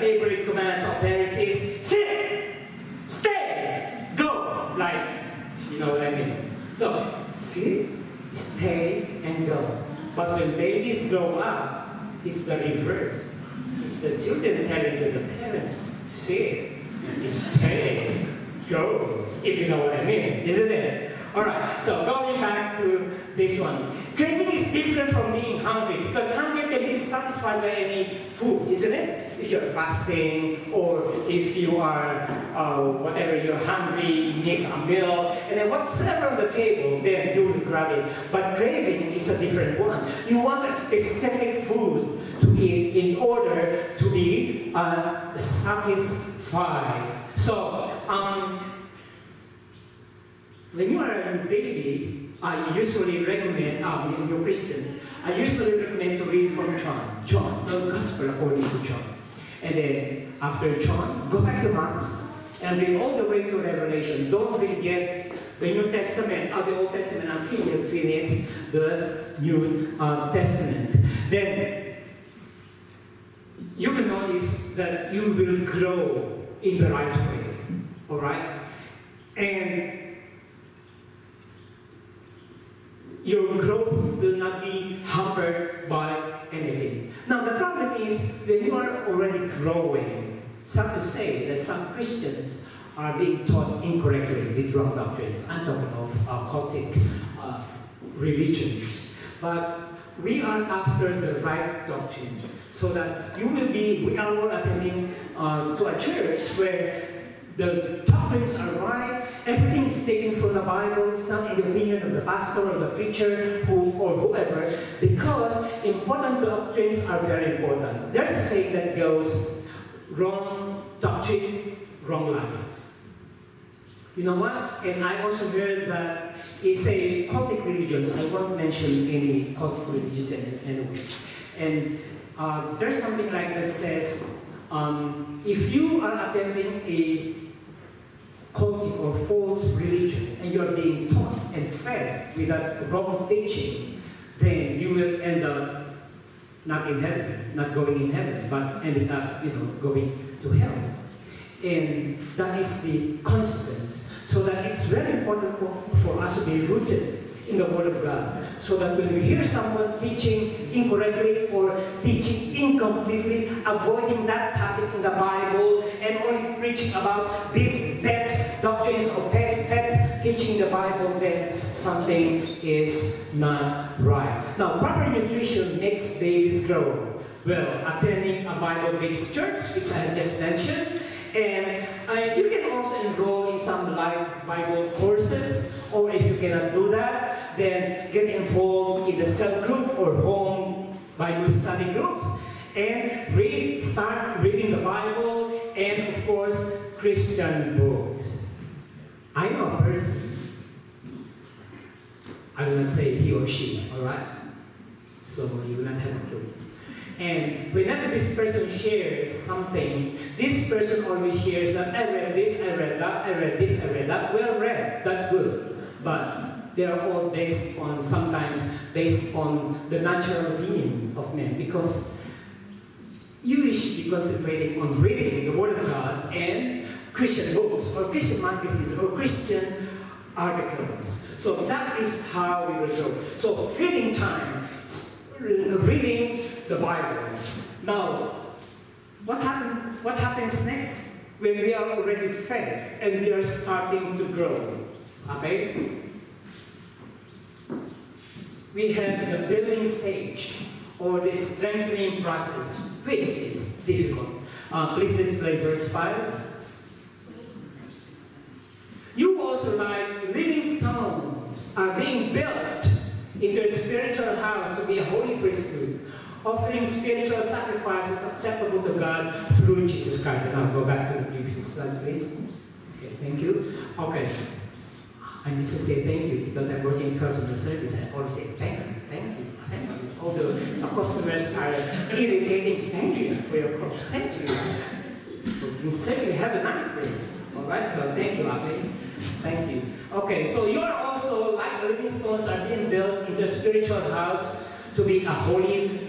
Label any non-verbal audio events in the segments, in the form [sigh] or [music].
favorite commands of parents is sit, stay, go. Like, you know what I mean? So, sit, stay, and go. But when babies grow up, it's the reverse. It's the children telling the parents, sit, stay, go. If you know what I mean, isn't it? Alright, so going back to this one. Craving is different from being hungry because hunger can be satisfied by any food, isn't it? If you're fasting or if you are, uh, whatever, you're hungry, you need some meal, and then whatever on the table, then you will grab it. But craving is a different one. You want a specific food to eat in order to be uh, satisfied. So, um, when you are a baby, I usually recommend, um, when you're Christian, I usually recommend to read from John, John, the Gospel according to John. And then after John, go back to Mark and read all the way to Revelation. Don't read yet the New Testament or the Old Testament until you finish the New uh, Testament. Then you will notice that you will grow in the right way. All right? And your growth will not be hampered by anything. Now, the problem is when you are already growing, some to say that some Christians are being taught incorrectly with wrong doctrines. I'm talking of uh, cultic uh, religions. But we are after the right doctrine so that you will be, we are attending uh, to a church where the doctrines are right, everything is taken from the Bible, it's not in the opinion of the pastor or the preacher who, or whoever, because important doctrines are very important. There's a saying that goes, wrong doctrine, wrong life. You know what? And I also heard that it's a cultic religions. I won't mention any cultic religions anyway. And uh, there's something like that says, um, if you are attending a cultic or false religion and you're being taught and fed with that wrong teaching, then you will end up not in heaven, not going in heaven, but ending up, you know, going to hell. And that is the consequence. So that it's very important for us to be rooted in the Word of God. So that when we hear someone teaching incorrectly or teaching incompletely, avoiding that topic in the Bible and only preaching about this, doctrines of pet teaching the Bible, that something is not right. Now, proper nutrition makes babies grow. Well, attending a Bible-based church, which I just mentioned, and uh, you can also enroll in some live Bible courses, or if you cannot do that, then get involved in the cell group or home Bible study groups. And read, start reading the Bible, and of course, Christian books. I know a person, I will not say he or she, alright? So you will not have a clue. And whenever this person shares something, this person always shares that I read this, I read that, I read this, I read that. Well read, that's good. But they are all based on, sometimes based on the natural being of men. Because you should be concentrating on reading the Word of God and Christian books, or Christian magazines, or Christian articles. So that is how we go. So feeding time, reading the Bible. Now, what, what happens next when we are already fed and we are starting to grow? Okay? We have the building stage or the strengthening process, which is difficult. Uh, please display verse 5. You also, like living stones, are being built into a spiritual house to be a holy priesthood, offering spiritual sacrifices acceptable to God through Jesus Christ. I'll go back to the previous slide, please. Okay, thank you. Okay. I need to say thank you because I'm working in customer service. I always say thank you, thank you, thank you. Although the customers are irritating, thank you for your call. Thank you. You say have a nice day. All right, so thank you, Afi. Thank you. Okay, so you are also, like living stones, are being built into a spiritual house to be a holy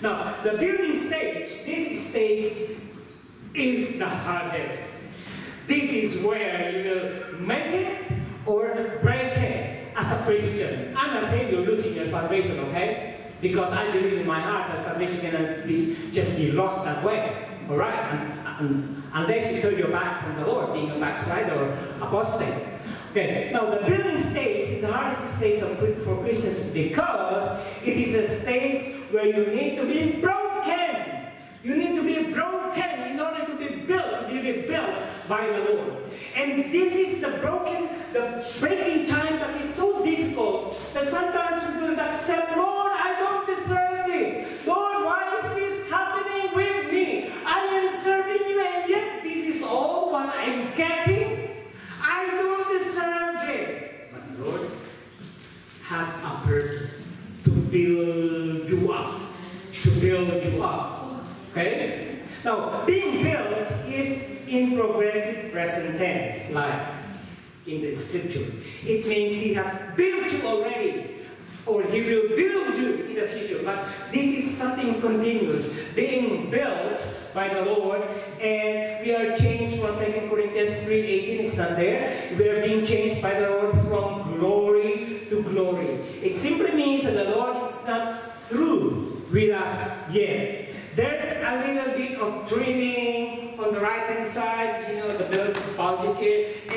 Now, the building stage, this stage is the hardest. This is where you will make it or break it as a Christian. I'm not saying you're losing your salvation, okay? Because I believe in my heart that salvation cannot be just be lost that way. Alright? Unless you turn your back from the Lord, being a backslider or apostate. Okay, now the building stage is the hardest stage of, for Christians because it is a stage where you need to be broken. You need to be broken in order to be built, to be built by the Lord. And this is the broken, the breaking time that is so difficult that sometimes we don't accept, Lord, I don't deserve this. Lord, why is this happening with me? I am serving you and yet this is all what I'm getting. I don't deserve it. But the Lord has a purpose to build you up. To build you up. Okay? Now, being built is in progressive present tense, like in the scripture. It means he has built you already, or he will build you in the future. But this is something continuous, being built by the Lord, and we are changed from 2 Corinthians 3.18, it's not there. We are being changed by the Lord from glory to glory. It simply means that the Lord is not through with us yet. There's a little bit of trimming on the right hand side, you know, the belt bulges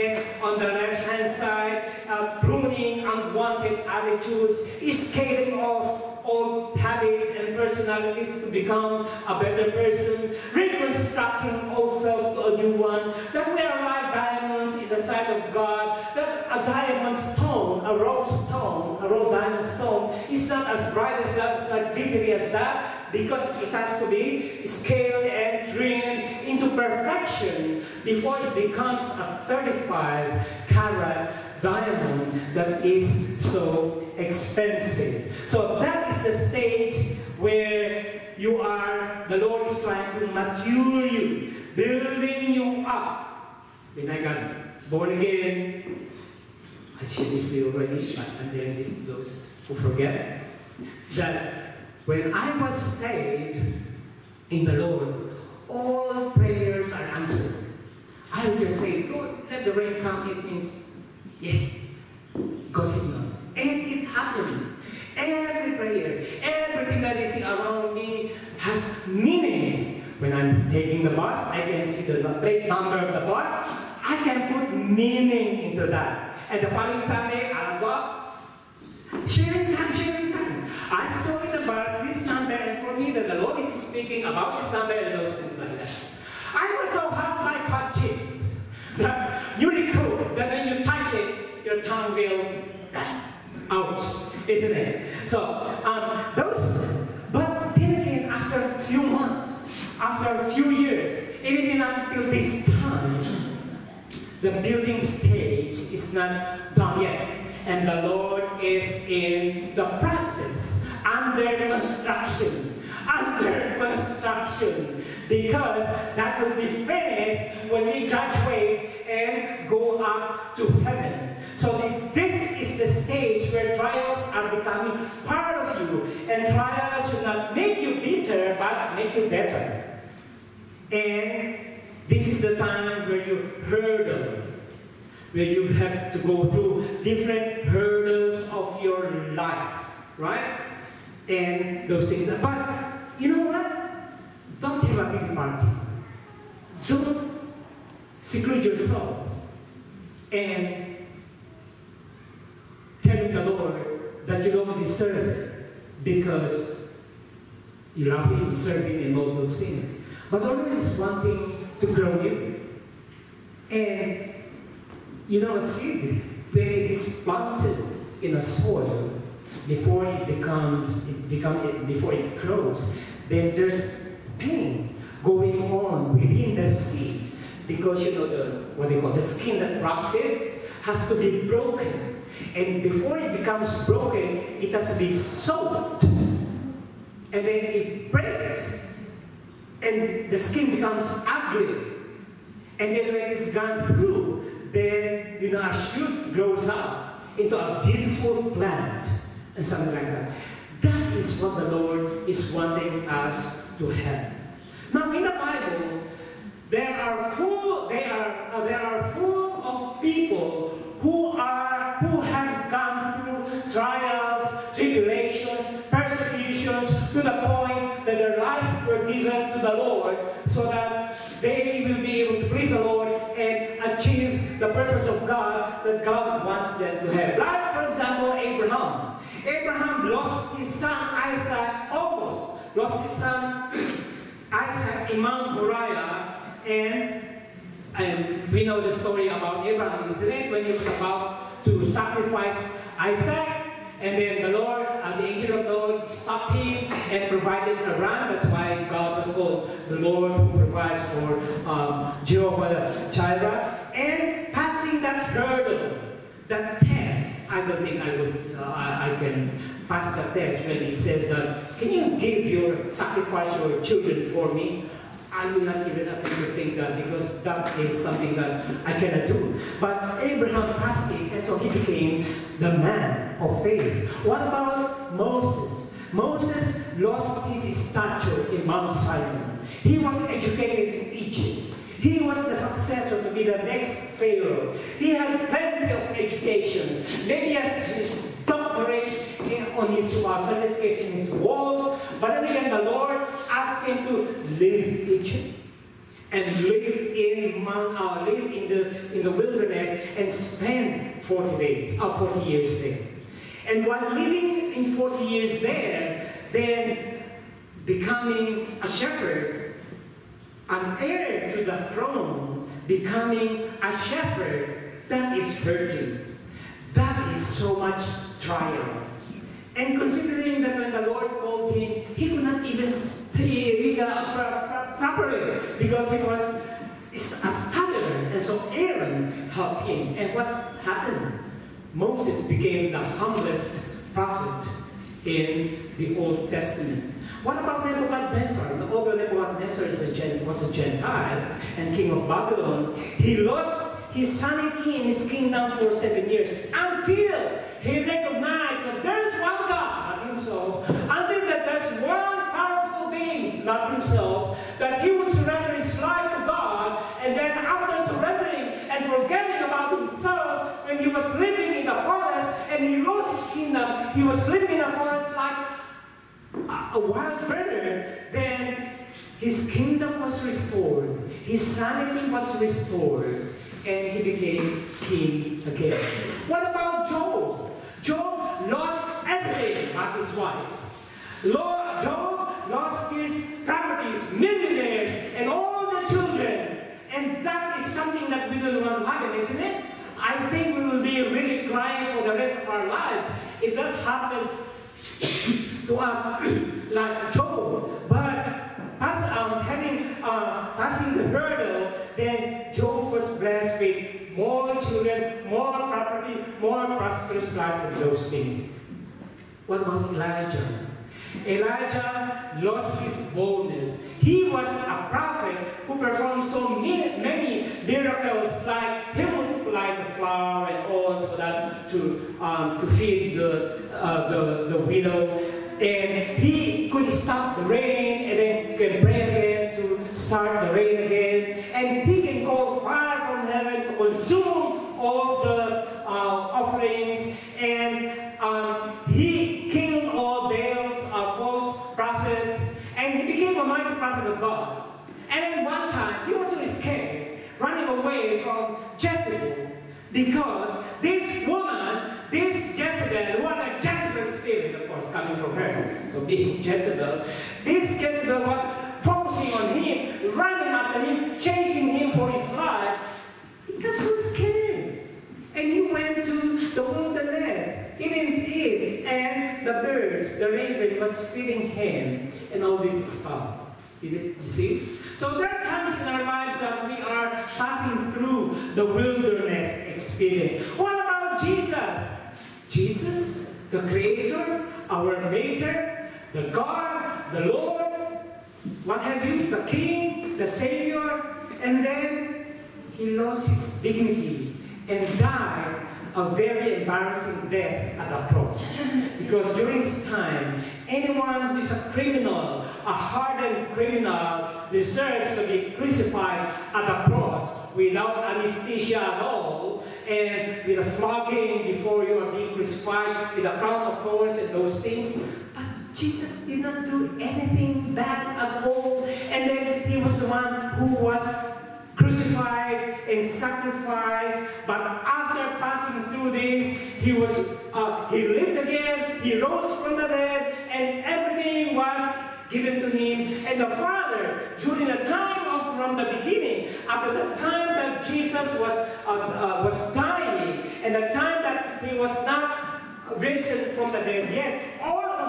here, on the left hand side, uh, pruning unwanted attitudes, scaling off old habits and personalities to become a better person, reconstructing also a new one, that we are like diamonds in the sight of God, that a diamond stone, a rose stone, a raw diamond stone, is not as bright as that, it's not glittery as that, because it has to be scaled and trimmed into perfection before it becomes a 35 carat diamond that is so expensive. So that is the stage where you are, the Lord is trying to mature you, building you up. When I got born again, I shared this already, but and then this those who forget that when I was saved in the Lord, all prayers are answered. I would just say, Lord, let the rain come. It means, yes, God signal. And it happens. Every prayer, everything that is around me has meanings. When I'm taking the bus, I can see the plate number of the bus. I can put meaning into that. And the following Sunday, I'll go up, sharing time, sharing time. I saw in the bus this number, and for me, that the Lord is speaking about this number and those things like that. I was so hot my isn't it? So um, those, but then again, after a few months, after a few years, even until this time, the building stage is not done yet. And the Lord is in the process, under construction, under construction, because that will be finished when we graduate and go up to heaven. So this is the stage where trials are becoming part of you, and trials should not make you bitter, but make you better. And this is the time where you hurdle, where you have to go through different hurdles of your life, right? And those things. But you know what? Don't have a big party. Don't seclude yourself and telling the Lord that you don't deserve because you love Him, serving and all those things. But always wanting to grow you. And you know, a seed, when it is planted in a soil, before it becomes, it become, it, before it grows, then there's pain going on within the seed because you know the what they call the skin that wraps it has to be broken, and before it becomes broken, it has to be soaked, and then it breaks, and the skin becomes ugly, and then when it's gone through, then you know a shoot grows up into a beautiful plant and something like that. That is what the Lord is wanting us to have. Now in the Bible, there are full, they are, uh, there are full of people who are, who that God wants them to have. Like, for example, Abraham. Abraham lost his son Isaac, almost lost his son [clears throat] Isaac in Mount Moriah, and and we know the story about Abraham, it? When he was about to sacrifice Isaac, and then the Lord, uh, the angel of the Lord, stopped him and provided a ram. That's why God was called the Lord who provides for um, Jehovah Jireh. And that hurdle, that test, I don't think I would, uh, I, can pass the test when it says that, can you give your sacrifice your children for me? I will not even attempt to think that because that is something that I cannot do. But Abraham passed it, and so he became the man of faith. What about Moses? Moses lost his stature in Mount Sinai. He was educated in Egypt. He was the successor to be the next Pharaoh. He had plenty of education. Maybe has his doctorate on his uh, certificates in his walls. But then again, the Lord asked him to leave Egypt and live in Mount, uh, live in the in the wilderness and spend 40 days, uh, 40 years there. And while living in 40 years there, then becoming a shepherd, an heir to the throne, becoming a shepherd, that is hurting. That is so much trial. And considering that when the Lord called him, he could not even speak properly because he was a stutterer. And so Aaron helped him. And what happened? Moses became the humblest prophet in the Old Testament. What about Nebuchadnezzar? Although Nebuchadnezzar was a Gentile and king of Babylon, he lost his sanity in his kingdom for seven years until he recognized that there kingdom was restored, his sanity was restored, and he became king again. What about Job? Job lost everything but his wife. Lord, Job lost his properties, millionaires, and all the children. And that is something that we don't want to happen, isn't it? I think we will be really crying for the rest of our lives if that happens to us [coughs] like Job. But as um, having uh, passing the hurdle, then Job was blessed with more children, more property, more prosperous life than those things. What about Elijah? Elijah lost his boldness. He was a prophet who performed so many miracles, like he would multiplied the flour and oil so that to um, to feed the, uh, the the widow, and he could stop the rain and then can pray again to start the rain again, and he can call fire from heaven to consume all the uh, offerings, and um, he killed all Baal's uh, false prophets, and he became a mighty prophet of God. And then one time, he was so scared, running away from Jezebel, because this woman, this Jezebel, who had a Jezebel spirit, of course, coming from her, so being Jezebel, this Jezebel was focusing on him, running after him, chasing him for his life. That's so scared. And he went to the wilderness. He didn't eat. And the birds, the raven was feeding him and all this stuff. You see? So there are times in our lives that we are passing through the wilderness experience. What about Jesus? Jesus, the Creator, our Maker, the God, the Lord, what have you? The King, the Savior, and then he lost his dignity and died a very embarrassing death at the cross. [laughs] Because during this time, anyone who is a criminal, a hardened criminal, deserves to be crucified at the cross without anesthesia at all, and with a flogging before you are being crucified, with a crown of thorns and those things. Jesus did not do anything bad at all. And then he was the one who was crucified and sacrificed. But after passing through this, he was uh, he lived again, he rose from the dead, and everything was given to him. And the Father, during the time of from the beginning, after the time that Jesus was uh, uh, was dying, and the time that he was not risen from the dead yet, all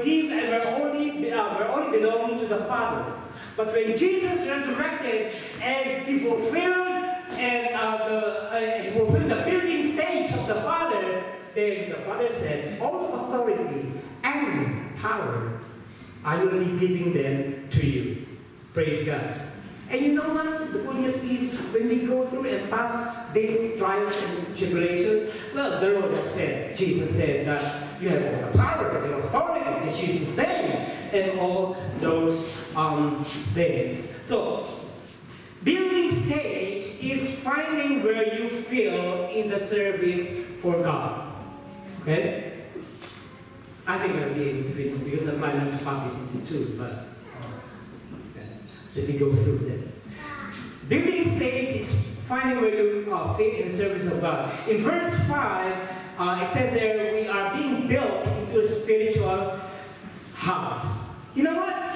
and were only uh, were only belonging to the Father. But when Jesus resurrected and he fulfilled and uh, the, uh, he fulfilled the building stage of the Father, then the Father said, All authority and power I will be giving them to you. Praise God. And you know what? The good news is when we go through and pass these trials and tribulations, well, the Lord has said, Jesus said that you have the power, the authority, use His name, and all those um, things. So, building stage is finding where you feel in the service for God. Okay? I think I'll be able to finish because I'm planning to pass this into two, but okay. let me go through this. Building stage is finding where you uh, fit in the service of God. In verse 5, uh, it says there, we are being built into a spiritual house. You know what?